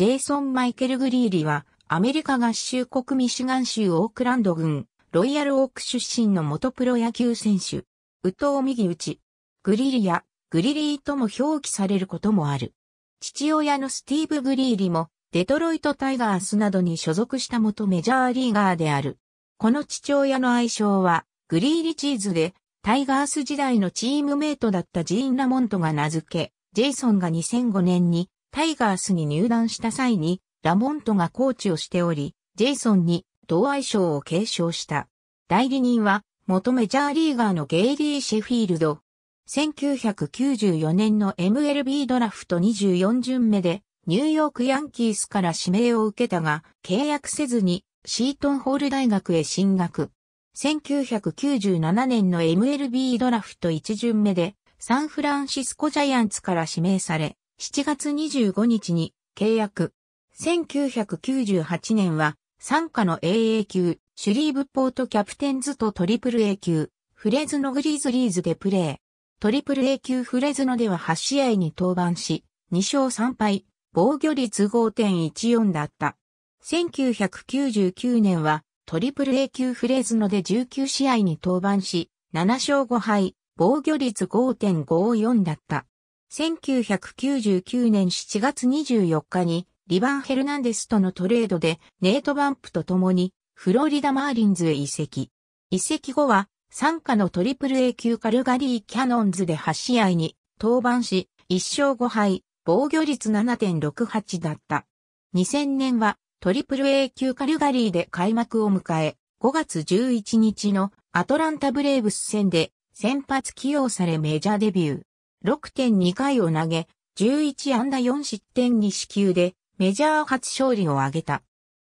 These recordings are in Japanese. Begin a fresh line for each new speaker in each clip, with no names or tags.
ジェイソン・マイケル・グリーリは、アメリカ合衆国ミシガン州オークランド郡、ロイヤルオーク出身の元プロ野球選手。右投右打ち。グリリやグリリーとも表記されることもある。父親のスティーブ・グリーリもデトロイト・タイガースなどに所属した元メジャーリーガーである。この父親の愛称はグリーリチーズでタイガース時代のチームメイトだったジーン・ラモントが名付け、ジェイソンが2005年にタイガースに入団した際に、ラモントがコーチをしており、ジェイソンに同愛称を継承した。代理人は、元メジャーリーガーのゲイリー・シェフィールド。1994年の MLB ドラフト24巡目で、ニューヨークヤンキースから指名を受けたが、契約せずにシートンホール大学へ進学。1997年の MLB ドラフト1巡目で、サンフランシスコジャイアンツから指名され、7月25日に契約。1998年は、参加の AA 級、シュリーブポートキャプテンズとトリプル A 級、フレズノグリーズリーズでプレー。トリプル A 級フレズノでは8試合に登板し、2勝3敗、防御率5.14だった。1999年はトリプル A 級フレズノで19試合に登板し、7勝5敗、防御率5.54だった。1999年7月24日にリバン・ヘルナンデスとのトレードでネート・バンプと共にフロリダ・マーリンズへ移籍。移籍後は参加のトリプル A 級カルガリー・キャノンズで8試合に登板し1勝5敗、防御率7.68だった。2000年はトリプル A 級カルガリーで開幕を迎え、5月11日のアトランタブレーブス戦で先発起用されメジャーデビュー。6.2回を投げ、11安打4失点2四球でメジャー初勝利を挙げた。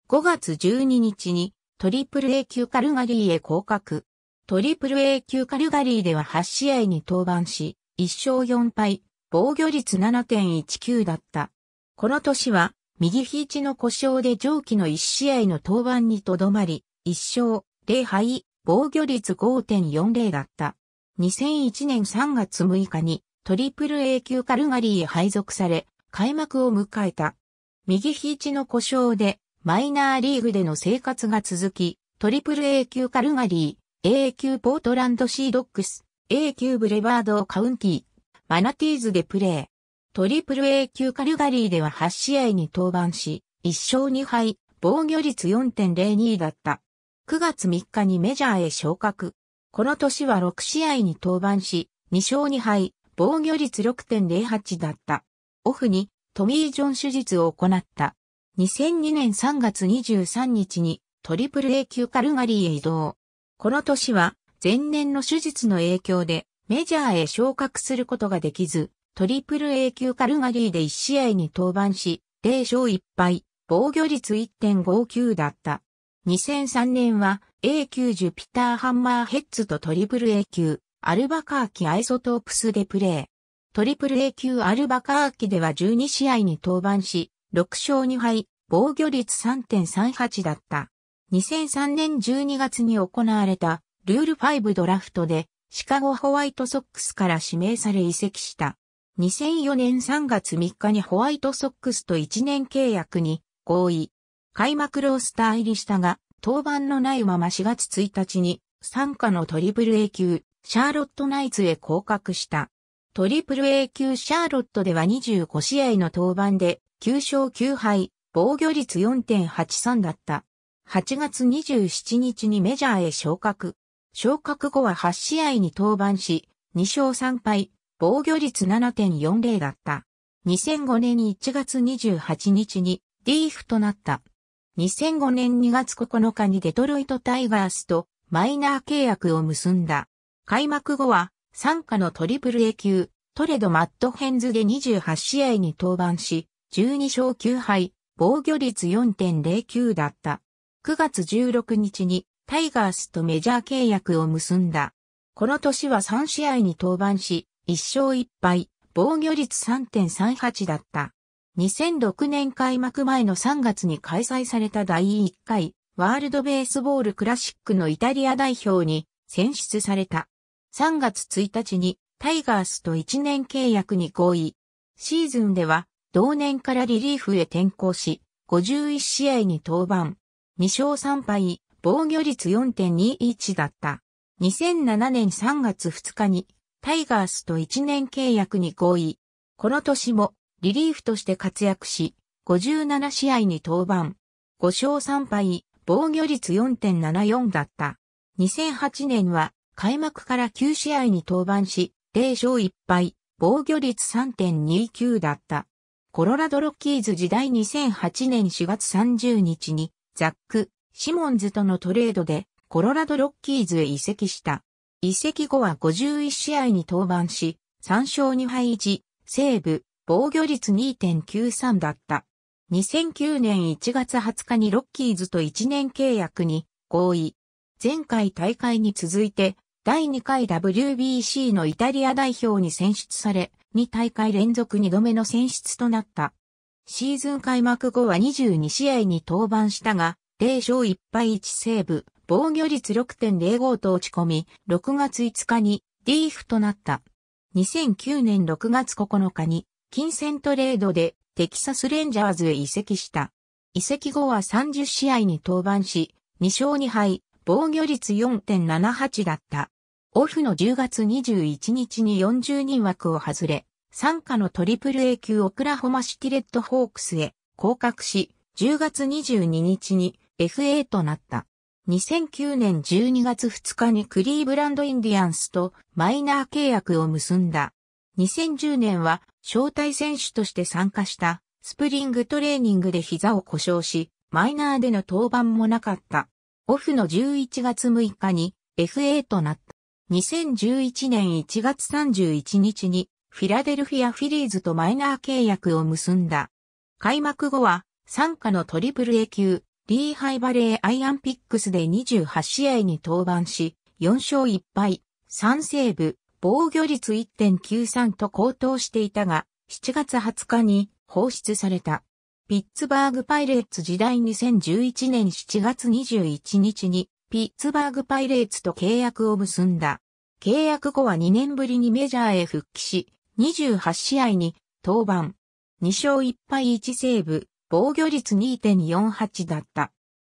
5月12日にトリプル A 級カルガリーへ降格。トリプル A 級カルガリーでは8試合に登板し、1勝4敗、防御率7.19だった。この年は右肘の故障で上記の1試合の登板にとどまり、1勝0敗、防御率5.40だった。2001年3月6日にトリプル A 級カルガリーへ配属され、開幕を迎えた。右肘の故障で、マイナーリーグでの生活が続き、トリプル A 級カルガリー、A 級ポートランドシードックス、A 級ブレバードカウンティー、マナティーズでプレー。トリプル A 級カルガリーでは8試合に登板し、1勝2敗、防御率4.02だった。9月3日にメジャーへ昇格。この年は6試合に登板し、2勝2敗、防御率6.08だった。オフにトミー・ジョン手術を行った。2002年3月23日にトリプル A 級カルガリーへ移動。この年は前年の手術の影響でメジャーへ昇格することができず、トリプル A 級カルガリーで1試合に登板し、0勝1敗、防御率1.59だった。2003年は A 級ジュピターハンマーヘッズとトリプル A 級アルバカーキアイソトープスでプレー。トリプル A 級アルバカーキでは12試合に登板し、6勝2敗、防御率3.38だった。2003年12月に行われたルール5ドラフトでシカゴホワイトソックスから指名され移籍した。2004年3月3日にホワイトソックスと1年契約に合意。開幕ロースター入りしたが、登板のないまま4月1日に参加のトリプル A 級シャーロットナイツへ降格した。トリプル A 級シャーロットでは25試合の登板で9勝9敗、防御率4.83だった。8月27日にメジャーへ昇格。昇格後は8試合に登板し、2勝3敗、防御率7.40だった。2005年1月28日にディーフとなった。2005年2月9日にデトロイトタイガースとマイナー契約を結んだ。開幕後は、参加のトリプル A 級、トレドマットヘンズで28試合に登板し、12勝9敗、防御率4.09だった。9月16日にタイガースとメジャー契約を結んだ。この年は3試合に登板し、1勝1敗、防御率3.38だった。2006年開幕前の3月に開催された第1回ワールドベースボールクラシックのイタリア代表に選出された。3月1日にタイガースと1年契約に合意。シーズンでは同年からリリーフへ転向し、51試合に登板。2勝3敗、防御率4.21だった。2007年3月2日にタイガースと1年契約に合意。この年もリリーフとして活躍し、57試合に登板。5勝3敗、防御率4.74だった。2008年は開幕から9試合に登板し、0勝1敗、防御率3.29だった。コロラドロッキーズ時代2008年4月30日に、ザック、シモンズとのトレードで、コロラドロッキーズへ移籍した。移籍後は51試合に登板し、3勝2敗1、セーブ、防御率2.93だった。2009年1月20日にロッキーズと1年契約に合意。前回大会に続いて第2回 WBC のイタリア代表に選出され、2大会連続2度目の選出となった。シーズン開幕後は22試合に登板したが、0勝1敗1セーブ、防御率6.05と落ち込み、6月5日にディーフとなった。2009年6月9日に、金銭トレードでテキサスレンジャーズへ移籍した。移籍後は30試合に登板し、2勝2敗、防御率4.78だった。オフの10月21日に40人枠を外れ、参加のトリプル A 級オクラホマシティレッドホークスへ降格し、10月22日に FA となった。2009年12月2日にクリーブランドインディアンスとマイナー契約を結んだ。2010年は招待選手として参加したスプリングトレーニングで膝を故障し、マイナーでの登板もなかった。オフの11月6日に FA となった。2011年1月31日にフィラデルフィアフィリーズとマイナー契約を結んだ。開幕後は傘下のトリプル A 級リーハイバレーアイアンピッグスで28試合に登板し4勝1敗3セーブ防御率1.93と高騰していたが、7月20日に放出された。ピッツバーグパイレーツ時代2011年7月21日にピッツバーグパイレーツと契約を結んだ。契約後は2年ぶりにメジャーへ復帰し、28試合に登板。2勝1敗1セーブ、防御率2.48だった。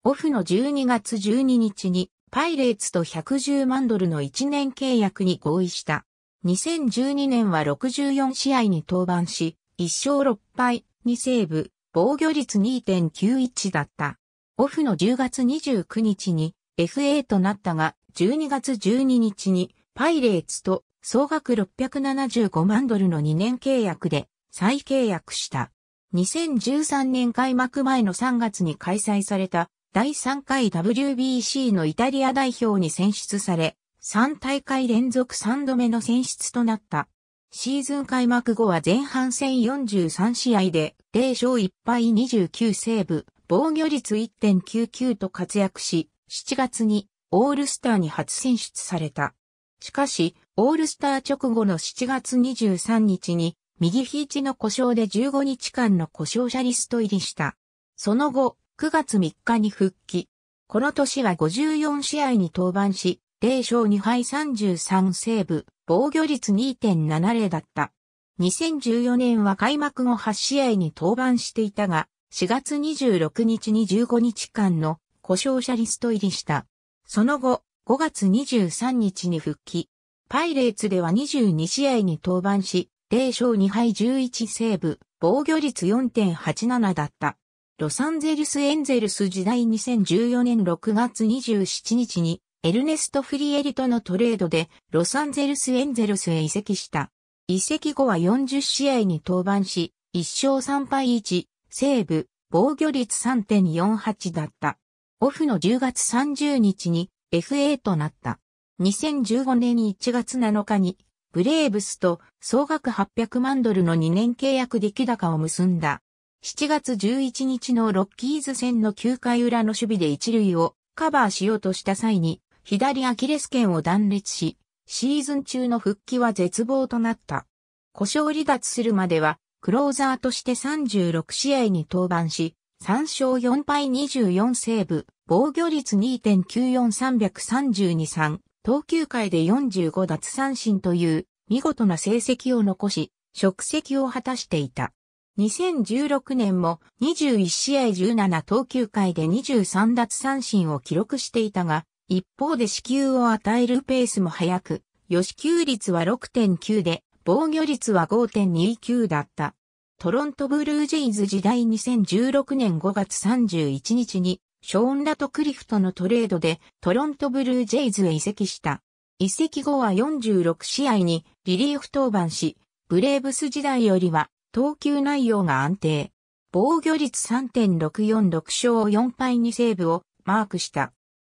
オフの12月12日にパイレーツと110万ドルの1年契約に合意した。2012年は64試合に登板し、1勝6敗、2セーブ、防御率2.91だった。オフの10月29日に FA となったが、12月12日にパイレーツと総額675万ドルの2年契約で再契約した。2013年開幕前の3月に開催された第3回 WBC のイタリア代表に選出され、3大会連続3度目の選出となった。シーズン開幕後は前半戦43試合で0勝1敗29セーブ、防御率1.99と活躍し、7月にオールスターに初選出された。しかし、オールスター直後の7月23日に右肘の故障で15日間の故障者リスト入りした。その後、9月3日に復帰。この年は54試合に登板し、0勝2敗33セーブ、防御率2.70だった。2014年は開幕後8試合に登板していたが、4月26日に15日間の故障者リスト入りした。その後、5月23日に復帰。パイレーツでは22試合に登板し、0勝2敗11セーブ、防御率4.87だった。ロサンゼルスエンゼルス時代2014年6月27日にエルネスト・フリエリとのトレードでロサンゼルスエンゼルスへ移籍した。移籍後は40試合に登板し、1勝3敗1、セーブ、防御率3.48だった。オフの10月30日に FA となった。2015年1月7日にブレーブスと総額800万ドルの2年契約出来高を結んだ。7月11日のロッキーズ戦の9回裏の守備で一塁をカバーしようとした際に左アキレス腱を断裂し、シーズン中の復帰は絶望となった。故障離脱するまではクローザーとして36試合に登板し、3勝4敗24セーブ、防御率2.94332-3、投球回で45奪三振という見事な成績を残し、職責を果たしていた。2016年も21試合17投球回で23奪三振を記録していたが、一方で死球を与えるペースも速く、予死球率は6.9で、防御率は5.29だった。トロントブルージェイズ時代2016年5月31日に、ショーン・ラトクリフトのトレードでトロントブルージェイズへ移籍した。移籍後は46試合にリリーフ登板し、ブレーブス時代よりは投球内容が安定。防御率3.646勝4敗2セーブをマークした。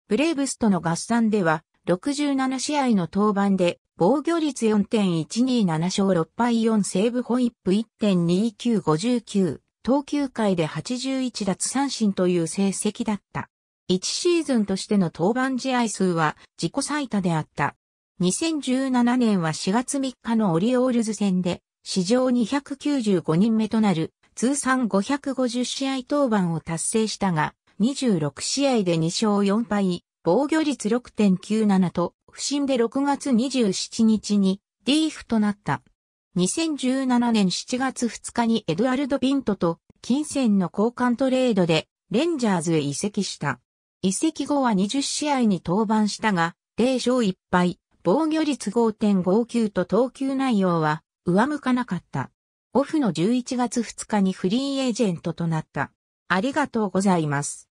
ブレーブスとの合算では67試合の登板で防御率4.127勝6敗4セーブホイップ1.2959投球回で81奪三振という成績だった。1シーズンとしての登板試合数は自己最多であった。2017年は4月3日のオリオールズ戦で史上295人目となる通算550試合登板を達成したが、26試合で2勝4敗、防御率6.97と、不審で6月27日にリーフとなった。2017年7月2日にエドアルド・ピントと金銭の交換トレードでレンジャーズへ移籍した。移籍後は20試合に登板したが、0勝1敗、防御率5.59と投球内容は上向かなかった。オフの11月2日にフリーエージェントとなった。ありがとうございます。